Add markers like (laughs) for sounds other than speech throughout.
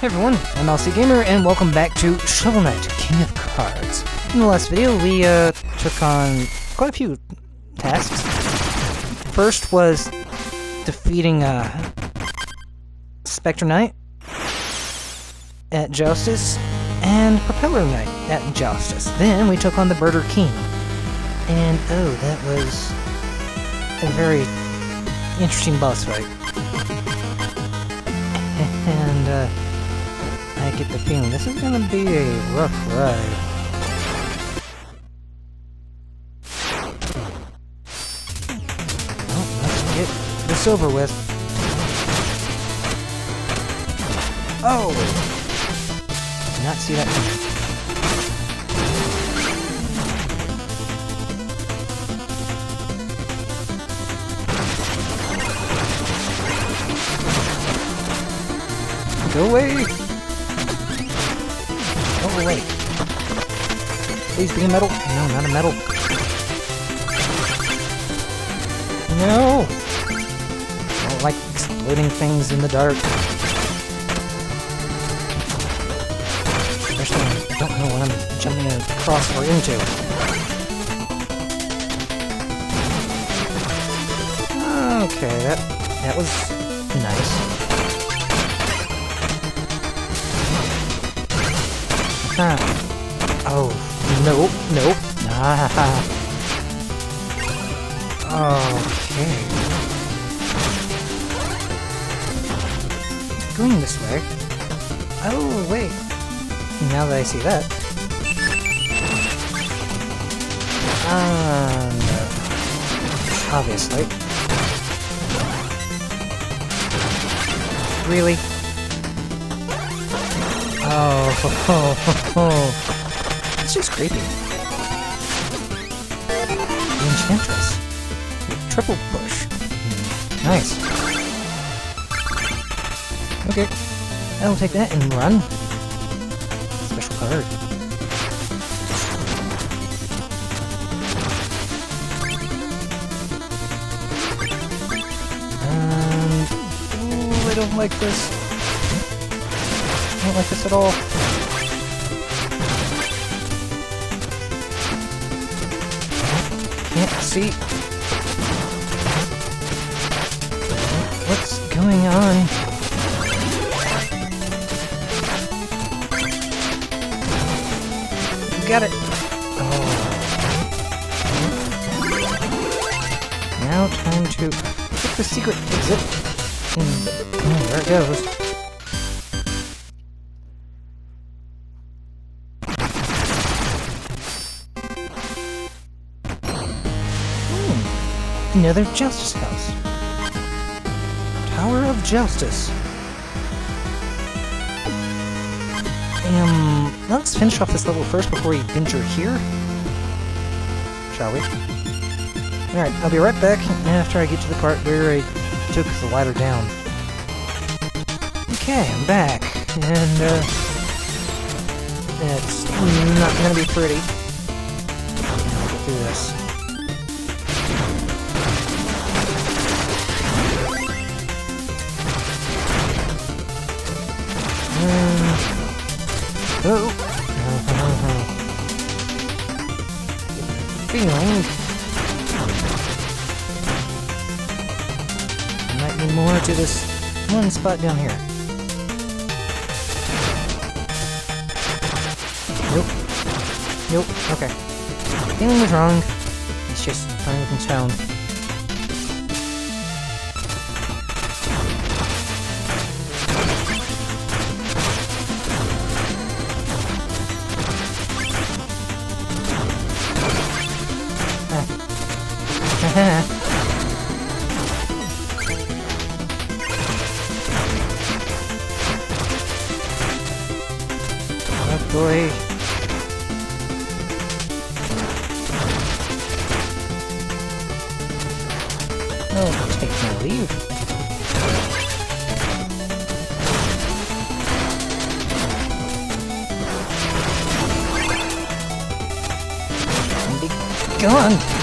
Hey everyone, I'm LC Gamer, and welcome back to Shovel Knight, King of Cards. In the last video, we uh, took on quite a few tasks. First was defeating uh, Spectre Knight at Joustus, and Propeller Knight at Joustus. Then we took on the Birder King, and oh, that was a very interesting boss fight. (laughs) and uh, I get the feeling this is gonna be a rough ride. Well, let's get this over with. Oh! Did not see that coming. Go away! Please be a metal. No, not a metal. No! I don't like exploding things in the dark. Especially I don't know what I'm jumping across or into. Okay, that that was nice. Ah. Oh, nope, nope. Ah. Okay. Going this way. Oh, wait. Now that I see that. Ah. Obviously. Really? Oh, (laughs) ho, ho, ho, ho. It's just creepy. The Enchantress. Triple push. Nice. Okay. I'll take that and run. Special card. Um, I don't like this. I don't like this at all. See. What's going on? Got it. Oh. Now time to get the secret exit. Hmm. Another Joustus House. Tower of Joustus. Um, let's finish off this level first before we venture here. Shall we? Alright, I'll be right back after I get to the part where I took the ladder down. Okay, I'm back. And, uh... It's not gonna be pretty. Get through this. Oh! Feeling. Might be more to this one spot down here. Nope. Nope. Okay. Feeling was wrong. It's just a funny looking Gone!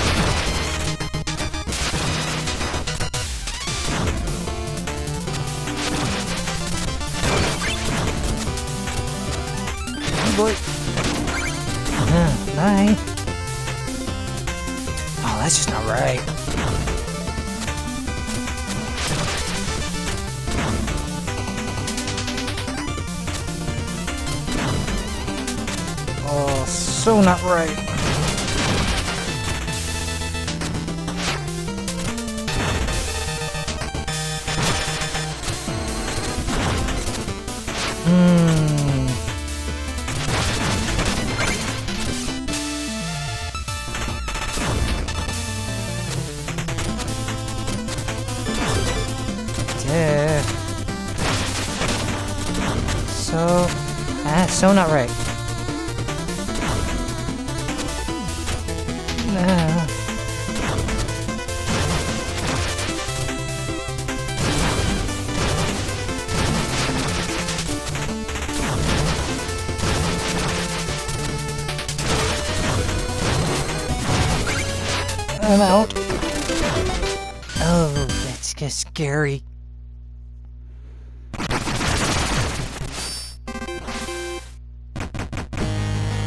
Scary.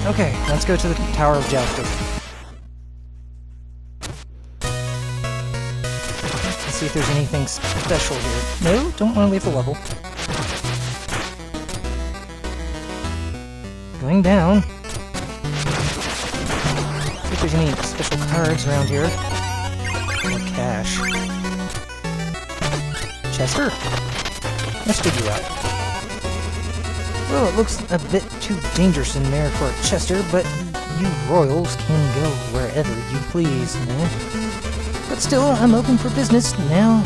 Okay, let's go to the Tower of Joustus. Let's see if there's anything special here. No, don't want to leave the level. Going down. See if there's any special cards around here. Or cash. Chester? Let's dig you out. Well, it looks a bit too dangerous in there for a Chester, but you royals can go wherever you please, eh? But still, I'm open for business now.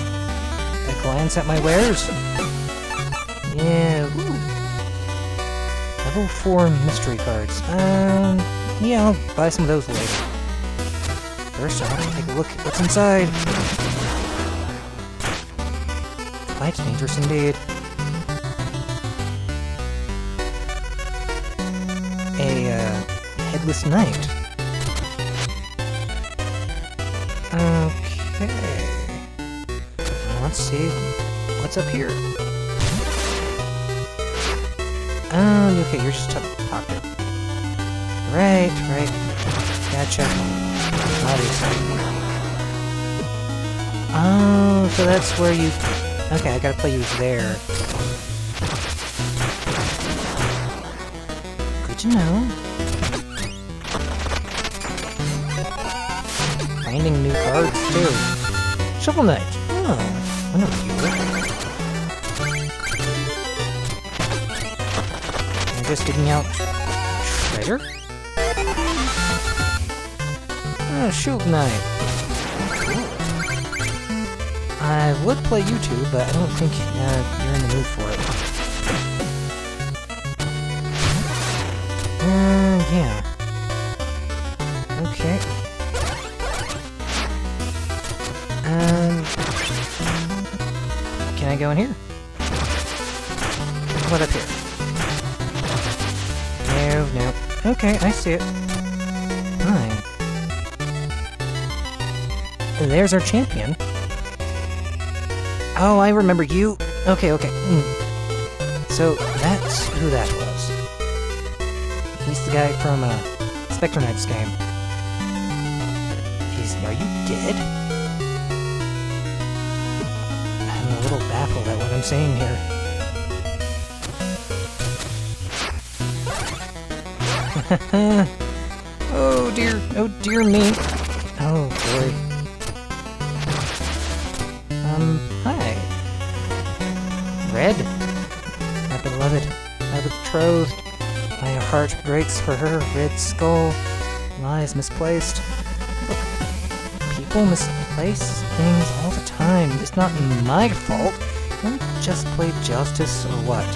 A glance at my wares. Yeah, ooh. Level 4 mystery cards. Um, yeah, I'll buy some of those later. First, I'll take a look at what's inside. Quite dangerous indeed. A, uh, headless knight. Okay. Let's see what's up here. Oh, okay, you're just a pocket. Right, right. Gotcha. Obviously. Oh, so that's where you... Okay, I gotta play you there. Good to know. Finding new cards, too. Shovel Knight. Oh, I know you. I'm just digging out treasure? Oh, Shield Knight. I would play you two, but I don't think uh, you're in the mood for it. Uh, yeah. Okay. Um, can I go in here? What up here? No, no. Okay, I see it. Fine. There's our champion. Oh, I remember you. Okay, okay. Mm. So that's who that was. He's the guy from uh, Spectre Knight's game. He's. Are you dead? I'm a little baffled at what I'm seeing here. oh (laughs) for her. Red skull lies misplaced. Look, people misplace things all the time. It's not my fault. We just play Joustus or what?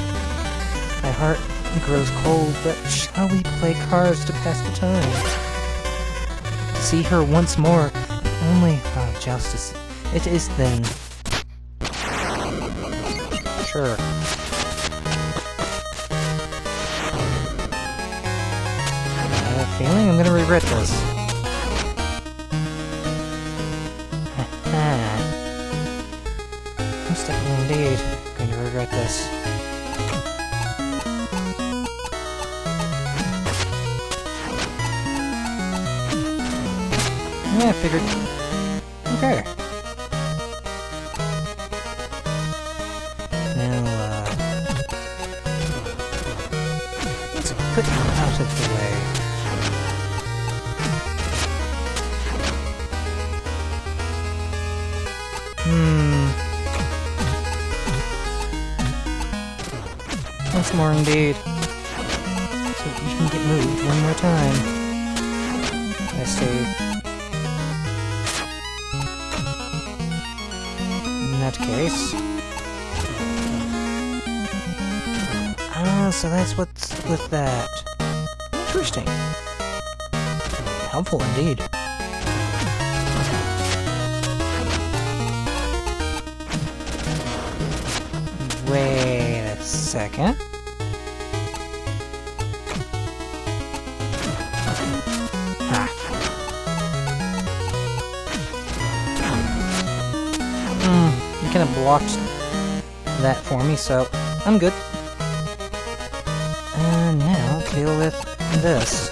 My heart grows cold, but shall we play cards to pass the time? See her once more, only ah, Joustus. It is then. Sure. feeling I'm gonna regret this. (laughs) Most definitely indeed. Gonna regret this. Yeah, I figured with that. Interesting. Helpful indeed. Wait a second. Ah. You kind of blocked that for me, so I'm good. Deal with this.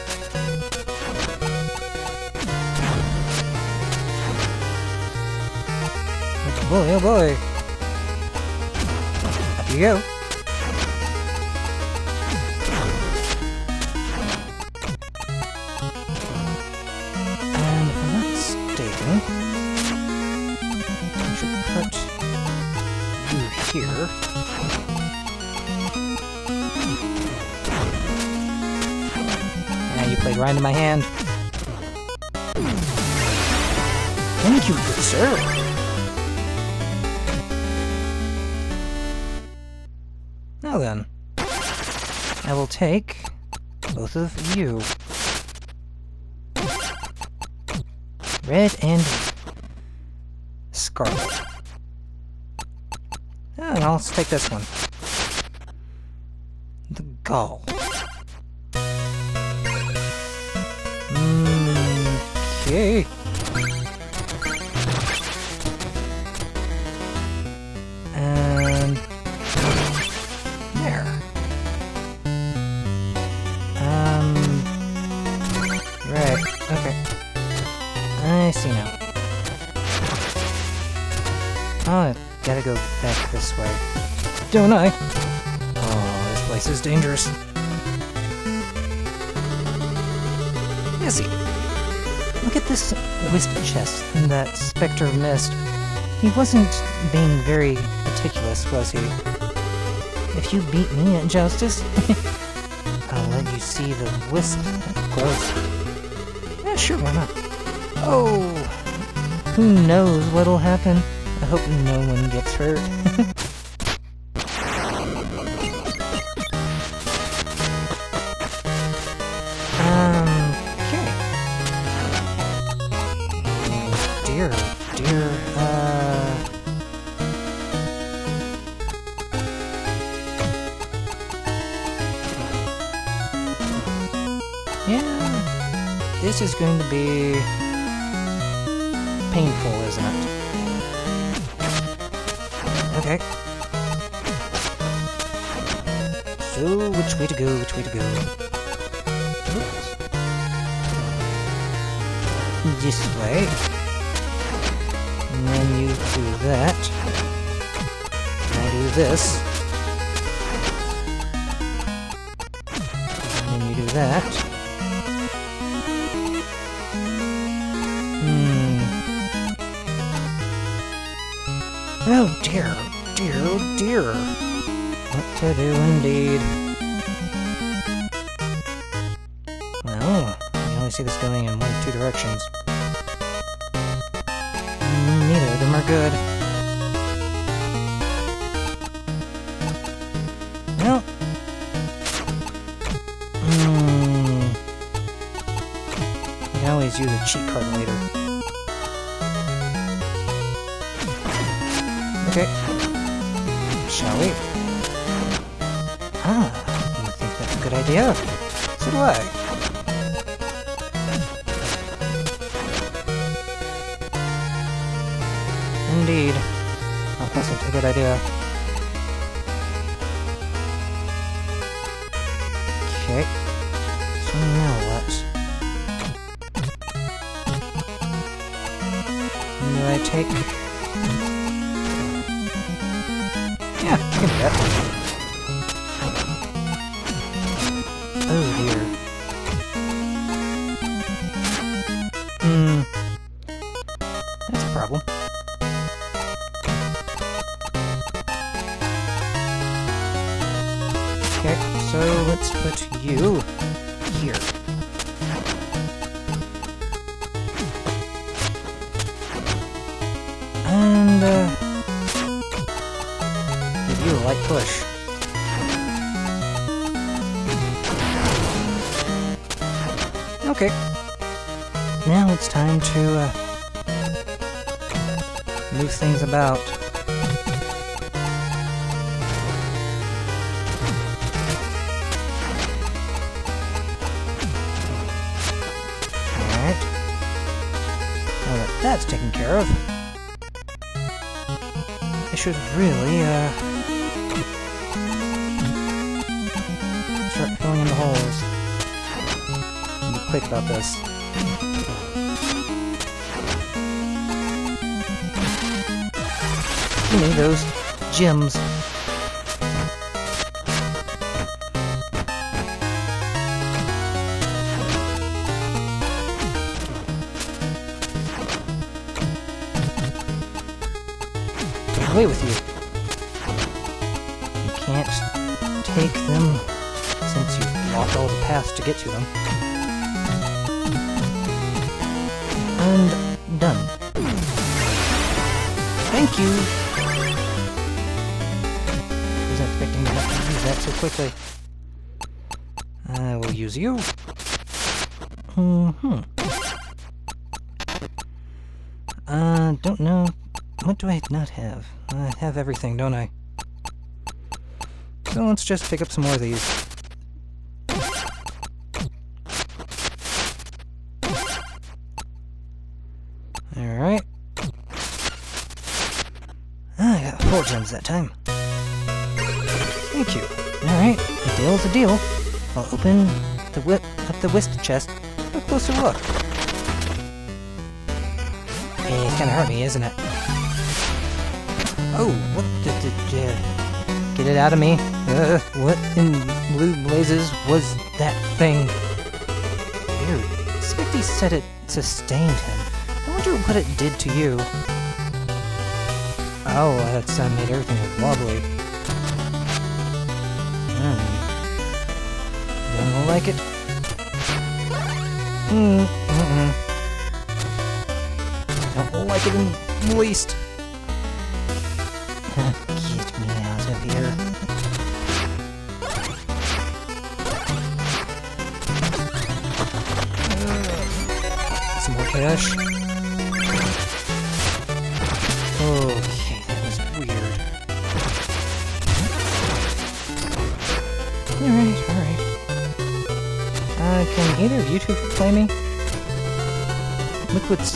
Oh boy, oh boy. Up you go. Right into my hand. Thank you, good sir. Now then, I will take both of you. Red and scarlet. And I'll take this one. The gall. Okay. And there. Um. Right. Okay. I see now. Oh, I gotta go back this way. Don't I? Oh, this place is dangerous. Izzy, look at this wisp chest in that Spectre mist. He wasn't being very meticulous, was he? If you beat me at Joustus, (laughs) I'll let you see the wisp close. Yeah, sure, why not? Oh, who knows what'll happen? I hope no one gets hurt. (laughs) is going to be painful, isn't it? Okay. So, which way to go, which way to go? Oops. This way. And then you do that. I do this. And then you do that. Do indeed. Well, you only see this going in one of two directions. Mm, Neither of them are good. Well. You can always use a cheat card later. Okay. Shall we? Idea? So do I. Indeed. That wasn't a good idea. That's taken care of, I should really, uh... Start filling in the holes. Be quick about this. Give me those gems. Away with you. You can't take them since you blocked all the paths to get to them. And done. Thank you! Wasn't expecting to have to use that so quickly. I will use you. Mm-hmm. Uh, do I not have? I have everything, don't I? So let's just pick up some more of these. Alright. Ah, I got four gems that time. Thank you. Alright, a deal's a deal. I'll open the whip up the whisk chest for a closer look. It's kinda hurt me, isn't it? Oh, what the, the, Get it out of me. Uh, what in blue blazes was that thing? Weird. Specty said it sustained him. I wonder what it did to you. Oh, that uh, made everything look wobbly. Hmm. Don't like it. Mm, mm-mm. Don't like it in the least.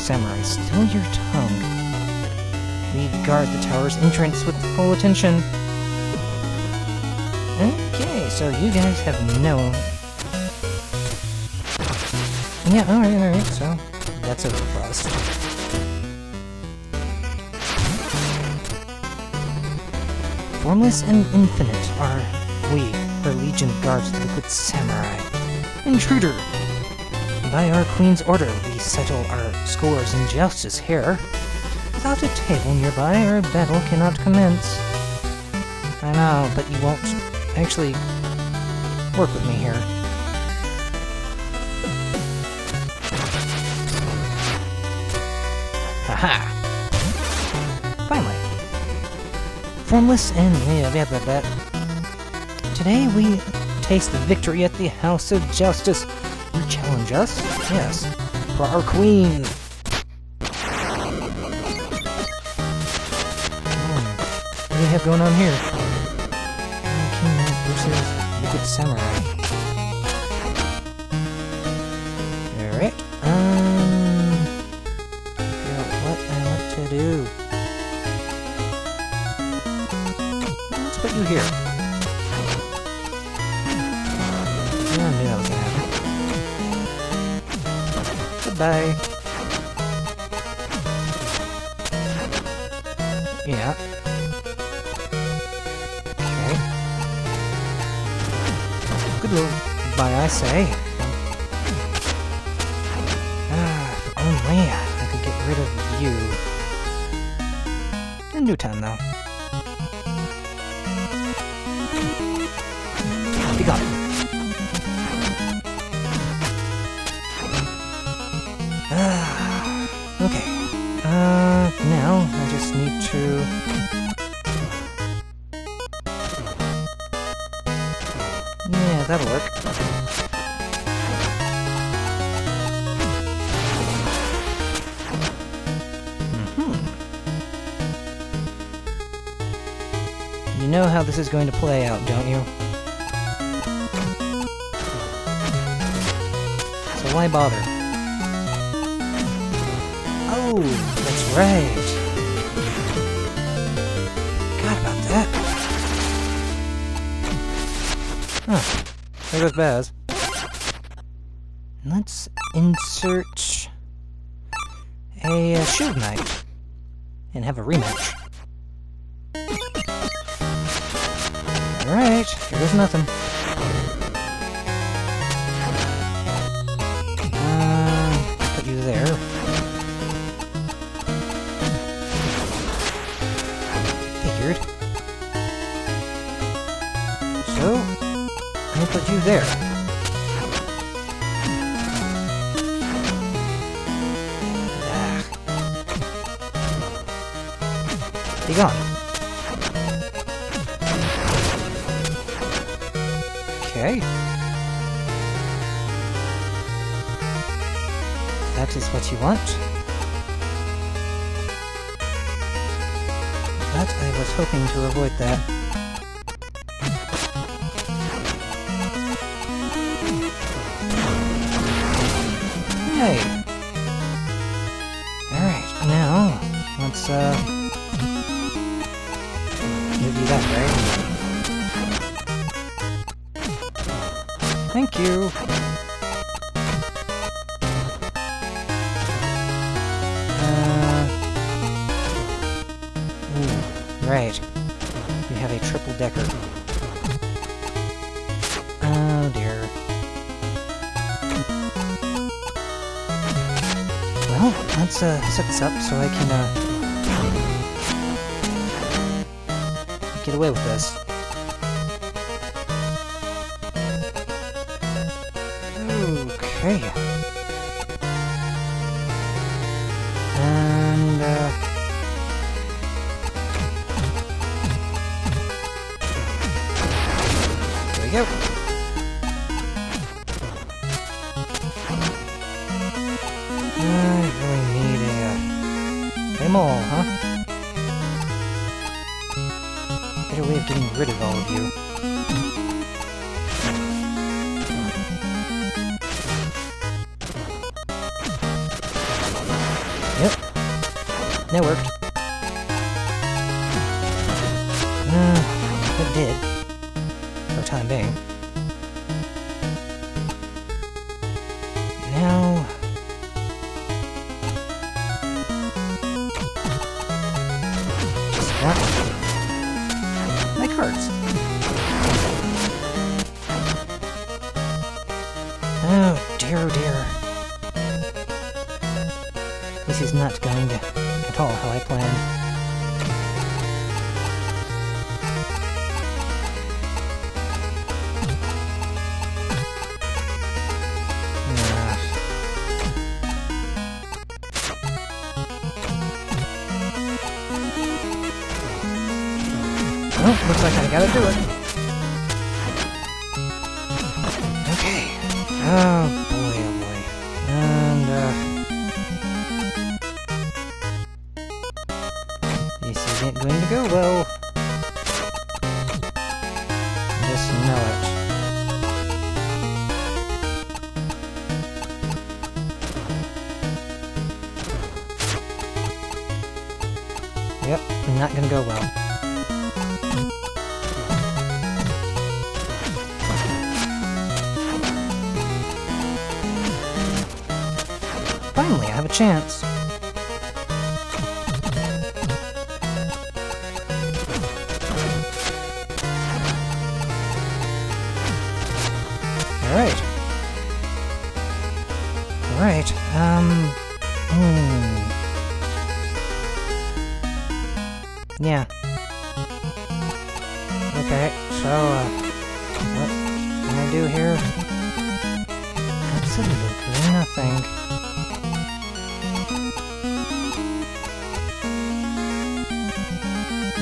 Samurai, still your tongue. We guard the tower's entrance with full attention. Okay, so you guys have no... Yeah, alright, alright, so that's a bust. Formless and infinite are we, her legion guards the liquid samurai. Intruder! By our queen's order, settle our scores in Joustus here. Without a table nearby, our battle cannot commence. I know, but you won't actually work with me here. Haha! Finally. Formless and blah. Today we taste the victory at the House of Joustus. You challenge us? Yes. For our queen. What do we have going on here? King versus Liquid Samurai. You know how this is going to play out, don't you? So why bother? Oh, that's right. Forgot about that. Huh. There goes Baz. Let's insert a uh, knight and have a rematch. Goes nothing. Uh, put you there. Figured. So, I'll put you there. Ah. Be gone. You want. But I was hoping to avoid that. Hey! Alright, now, let's, uh... Move you that way. Thank you! Let's uh, set this up so I can uh, get away with this. This is not going to at all how I planned.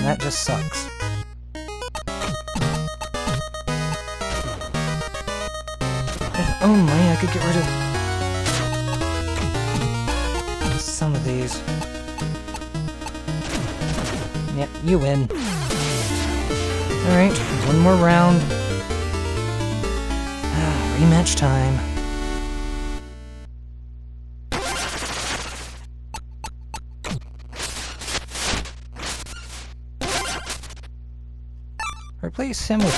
That just sucks. If only I could get rid of some of these. Yep, you win. Alright, one more round. Ah, (sighs) rematch time. conhecemos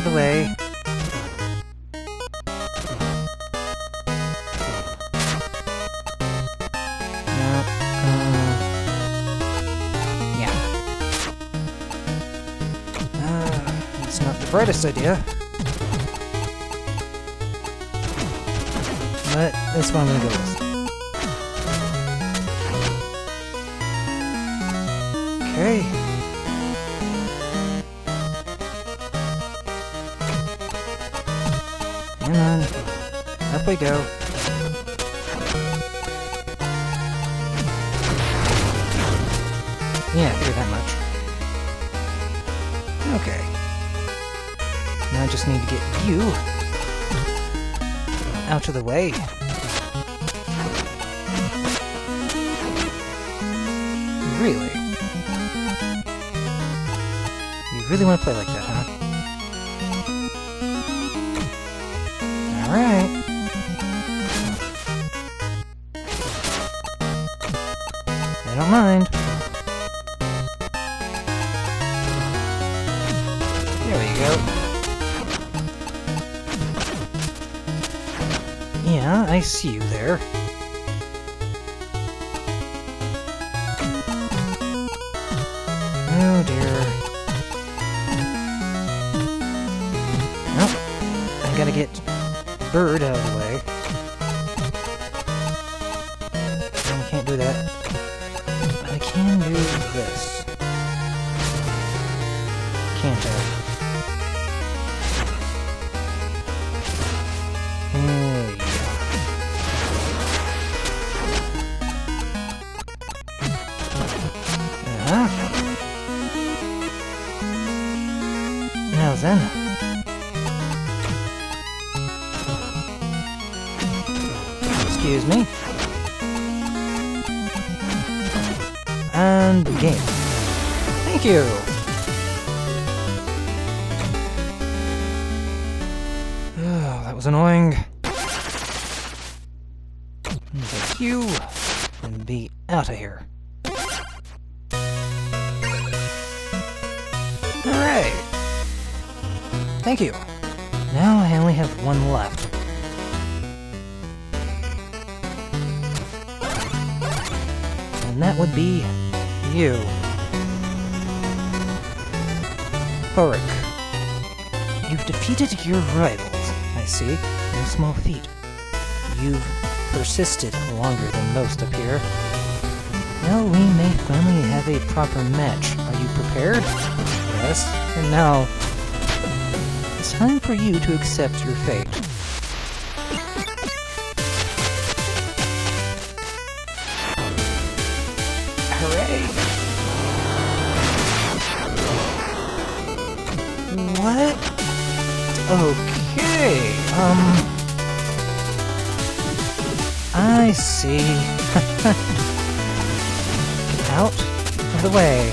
of the way. Yeah. It's not the brightest idea. But that's what I'm gonna go with. Okay. We go. Yeah, figured that much. Okay. Now I just need to get you out of the way. Really? You really want to play like that, I see you there. Oh dear. Nope. I gotta get Bird out of the way. I can't do that. I can do this. Persisted longer than most appear. Now we may finally have a proper match. Are you prepared? Yes. And now, it's time for you to accept your fate. Hooray! What? Okay, um... I see. (laughs) Get out of the way.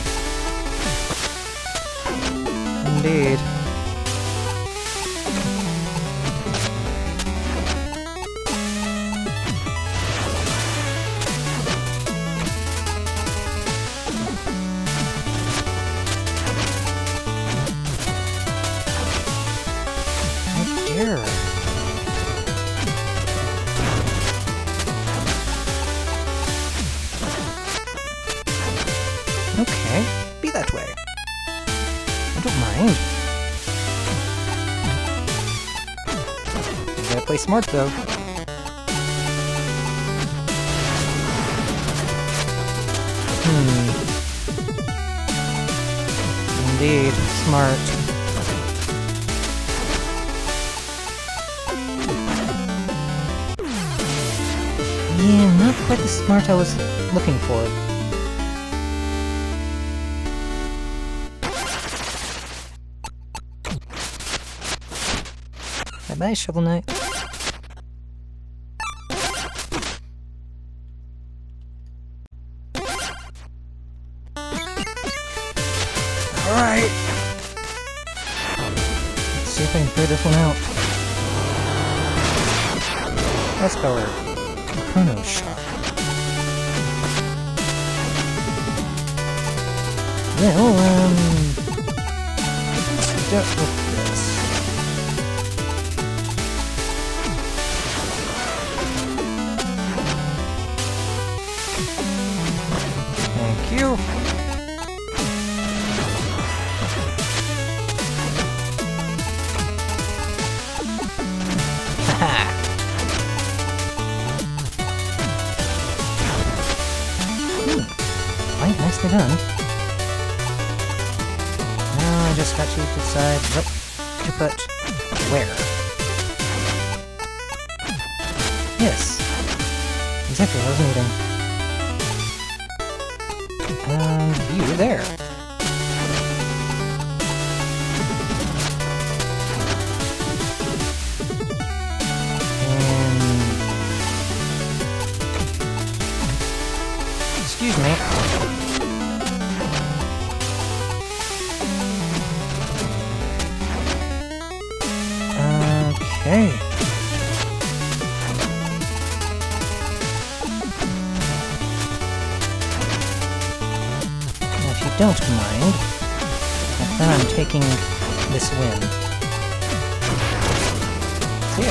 Indeed. Smart though. Hmm. Indeed, smart. Yeah, not quite the smart I was looking for. Bye bye, Shovel Knight. Let's go her. Chrono Shock. Well, um... With this. Thank you. Put where. Yes. Exactly I was needing.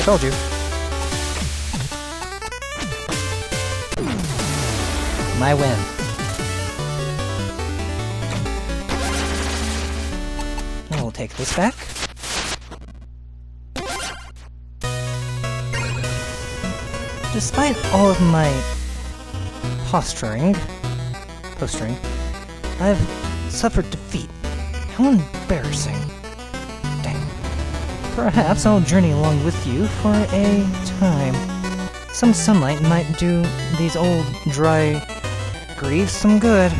Told you. My win. Now we'll take this back. Despite all of my posturing, posturing, I've suffered defeat. How embarrassing. Perhaps I'll journey along with you for a time. Some sunlight might do these old, dry griefs some good.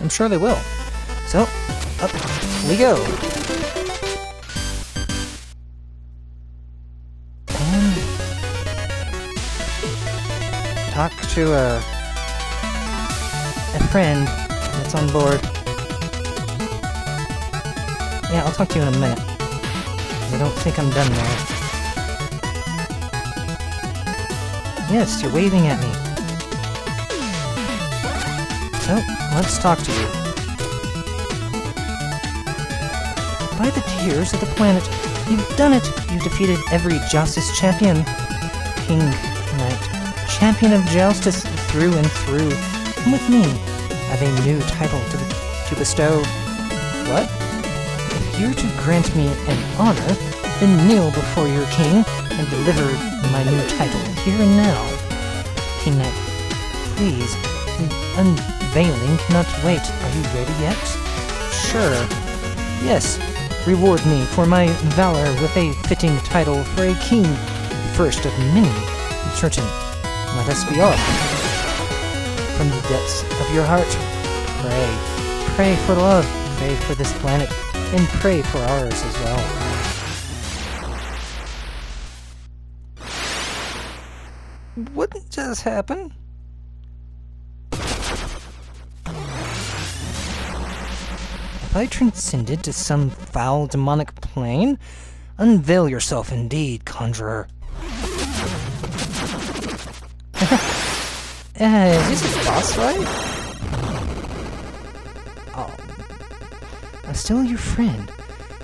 I'm sure they will. So, up we go. And talk to a a friend that's on board. Yeah, I'll talk to you in a minute. I don't think I'm done there. Yes, you're waving at me. So, let's talk to you. By the tears of the planet, you've done it! You've defeated every Joustus champion. King Knight, champion of Joustus through and through. Come with me. I have a new title to, to bestow. What? You're to grant me an honor, then kneel before your king and deliver my new title here and now. King Knight, please The unveiling cannot wait. Are you ready yet? Sure. Yes. Reward me for my valor with a fitting title for a king, first of many. Certain. Let us be off. From the depths of your heart, pray. Pray for love. Pray for this planet. And pray for ours as well. What just happened? Have I transcended to some foul demonic plane? Unveil yourself indeed, conjurer. uh, (laughs) is this a boss fight? I'm still your friend.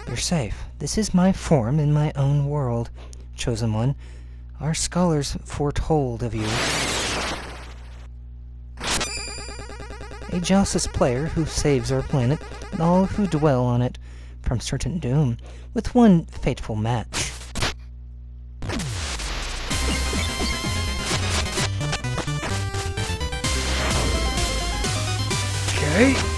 You're safe. This is my form in my own world. Chosen one. Our scholars foretold of you. A Joustus player who saves our planet and all who dwell on it from certain doom, with one fateful match. Okay.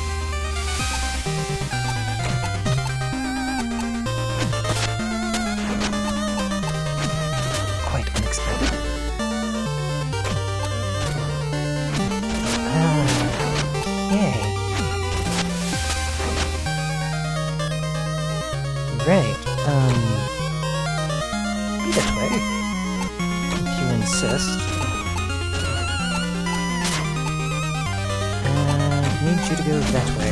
You to go that way.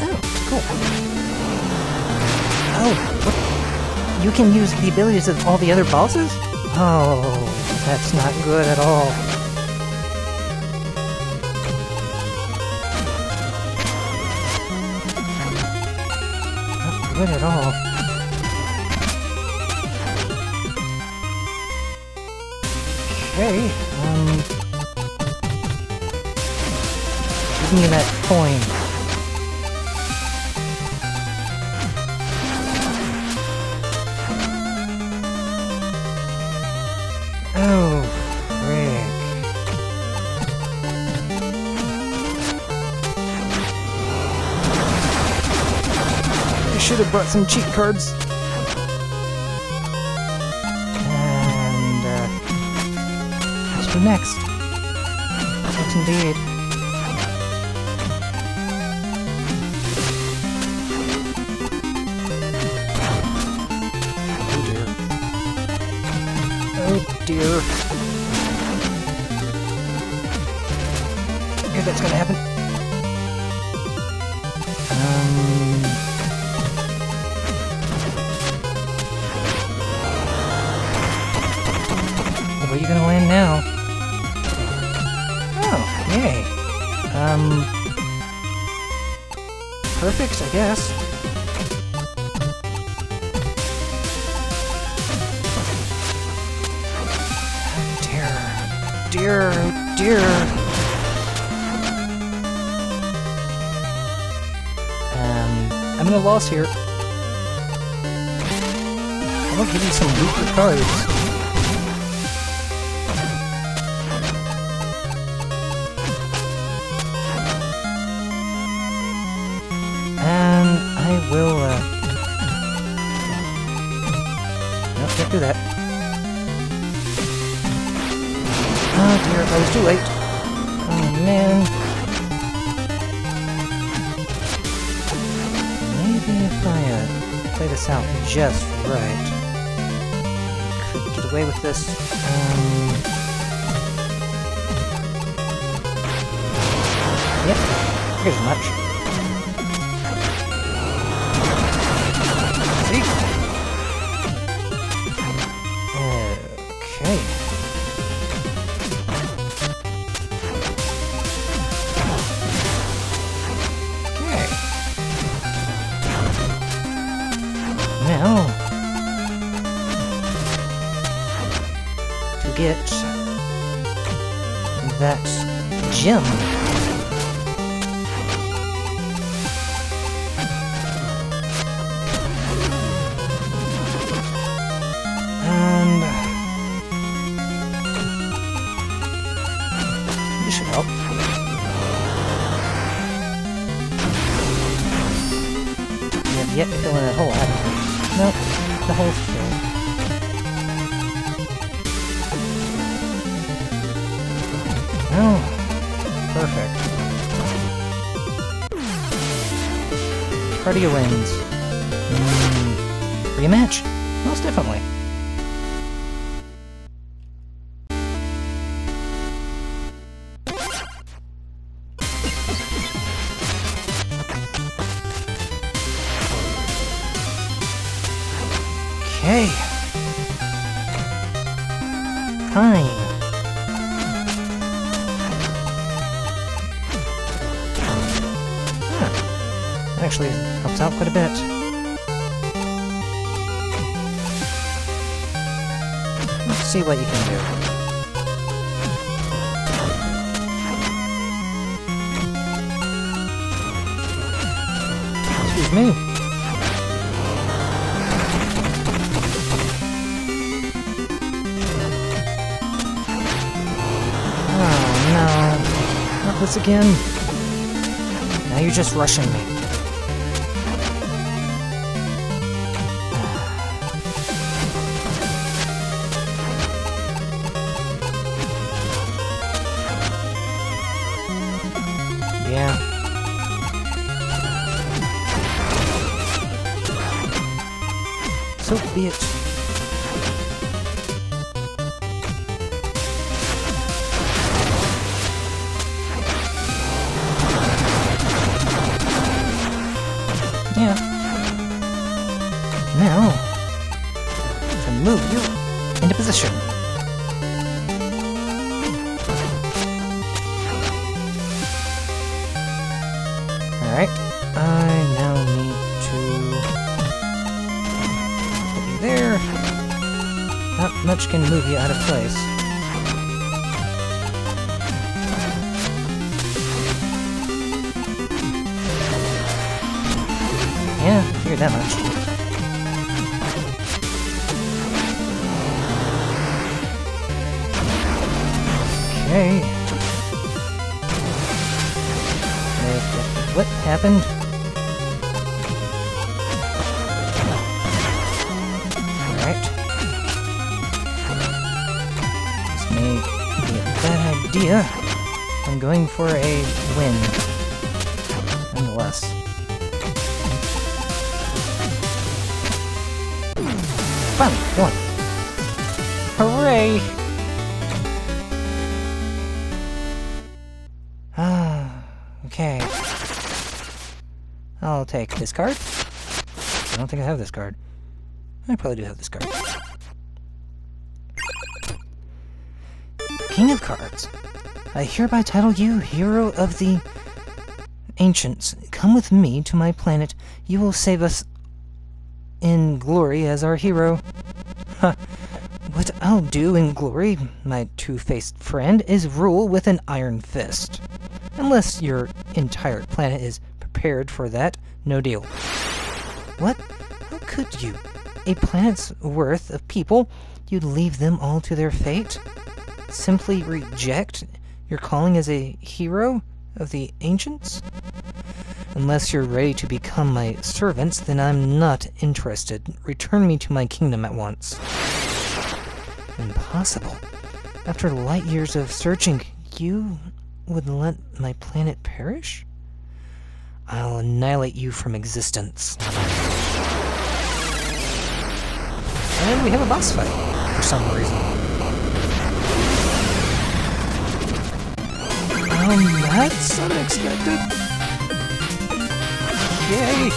Oh, cool. Oh, what? You can use the abilities of all the other bosses? Oh, that's not good at all. Not good at all. Okay, um... Give me that coin. Oh, frick. I should have brought some cheat cards. Next? I guess. Dear. Dear, dear. Um, I'm in a loss here. I'm gonna give you some weaker cards. Just right, could get away with this. Um, yep, here's much. Cardia wins. Mm, rematch? Most definitely. Again. Now you're just rushing me. Yeah. So be it. Place. For a win. Nonetheless. Fun! One. Hooray! Ah, okay. I'll take this card. I don't think I have this card. I probably do have this card. King of Cards. I hereby title you Hero of the Ancients. Come with me to my planet. You will save us in glory as our hero. Ha! What I'll do in glory, my two-faced friend, is rule with an iron fist. Unless your entire planet is prepared for that, no deal. What? How could you? A planet's worth of people, you'd leave them all to their fate? Simply reject your calling as a hero of the ancients? Unless you're ready to become my servants, then I'm not interested. Return me to my kingdom at once. Impossible. After light years of searching, you would let my planet perish? I'll annihilate you from existence. And we have a boss fight, for some reason. Um, that's unexpected. Yay!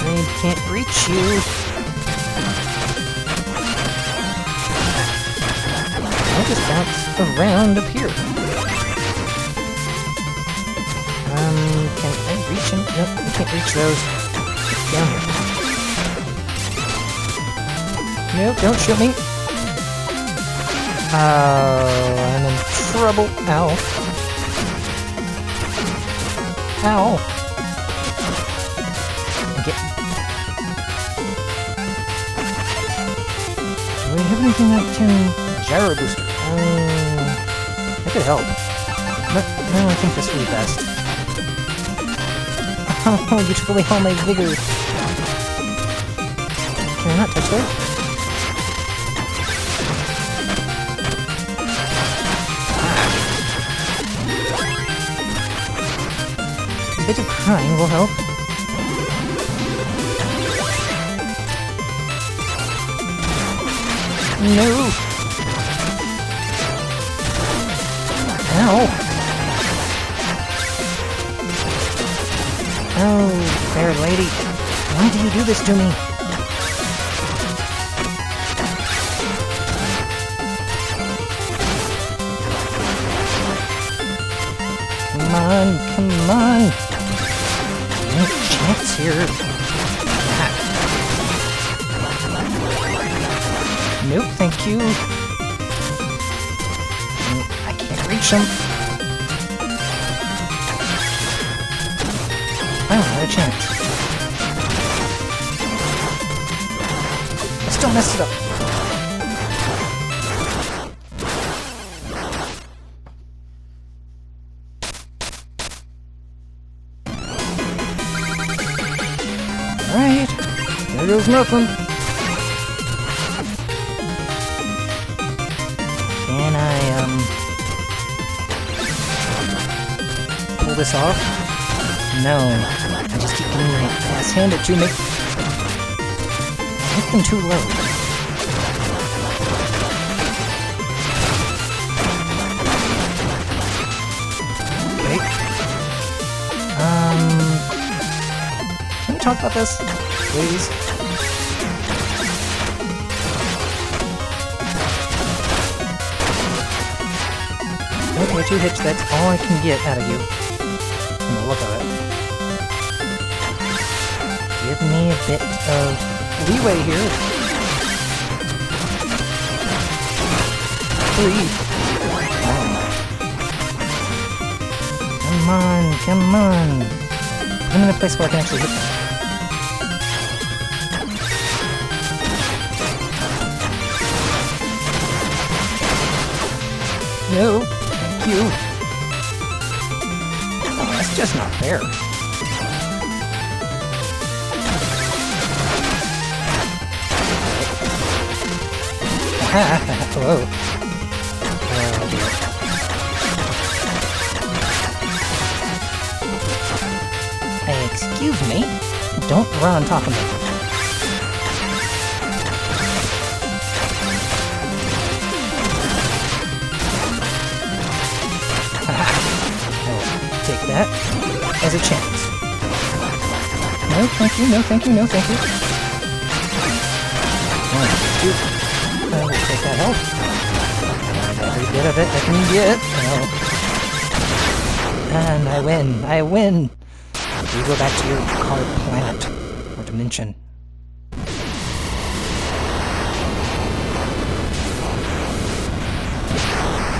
I can't reach you. I'll just bounce around up here. Um, can I reach him? Nope, I can't reach those. Down here. Nope, don't shoot me. Oh, I'm in trouble. Ow. Ow. Get. Do we have anything that can gyro booster? Um, that could help. But no, I think this will be best. (laughs) Oh, you took away all my vigor. Can I not touch those? Crying will help. No! Ow! Oh, fair lady. Why do you do this to me? Come on, come on! Here. Nope, thank you. I can't reach him. Oh, I don't have a chance. I still messed it up. There goes nothing. Can I, um... Pull this off? No. I just keep getting my ass handed to me. I hit them too low. Um... Can we talk about this? Please? Okay, two hits, that's all I can get out of you. From the look of it. Give me a bit of leeway here. Three. Come on, come on. I'm in a place where I can actually hit them. No, you. Oh, that's just not fair. (laughs) Hello. Excuse me. Don't run on top of me. That as a chance. No, thank you, no, thank you, no, thank you. One, two. I will take that health. Every bit of it I can get. And I win, I win! You go back to your card planet, or dimension.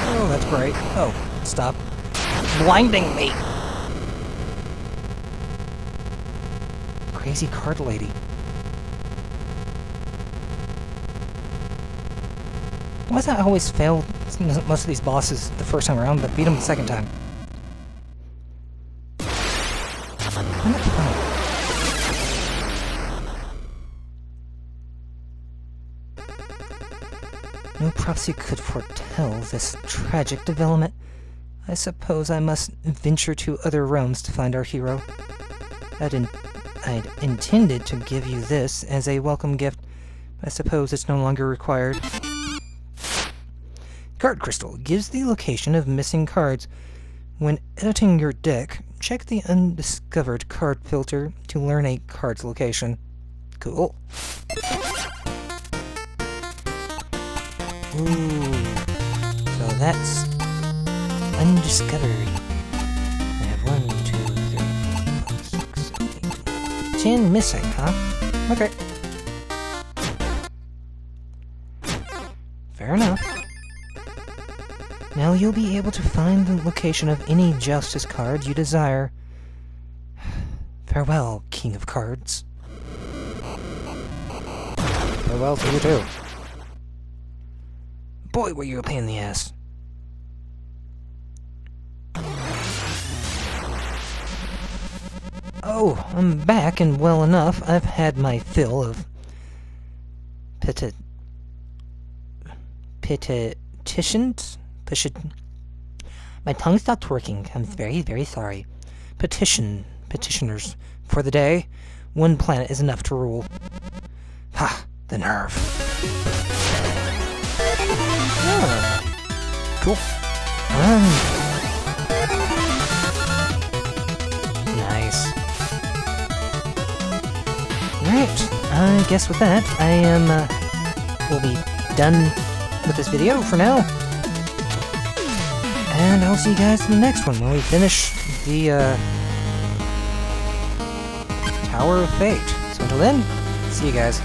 Oh, that's great. Oh, stop blinding me! Crazy card lady. Why does I always fail most of these bosses the first time around, but beat them the second time? That? No prophecy could foretell this tragic development. I suppose I must venture to other realms to find our hero. I'd, in- I'd intended to give you this as a welcome gift. I suppose it's no longer required. Card Crystal gives the location of missing cards. When editing your deck, check the undiscovered card filter to learn a card's location. Cool. Ooh. So that's undiscovered. Ten missing, huh? Okay. Fair enough. Now you'll be able to find the location of any Joustus card you desire. Farewell, King of Cards. Farewell to you too. Boy, were you a pain in the ass. Oh, I'm back and well enough. I've had my fill of peti petitions. Petition. My tongue stopped working. I'm very, very sorry. Petition petitioners for the day. One planet is enough to rule. Ha! The nerve. Ah, cool. Um, Right. I guess with that, I am. Uh, will be done with this video for now. And I'll see you guys in the next one when we finish the uh, Tower of Fate. So until then, see you guys.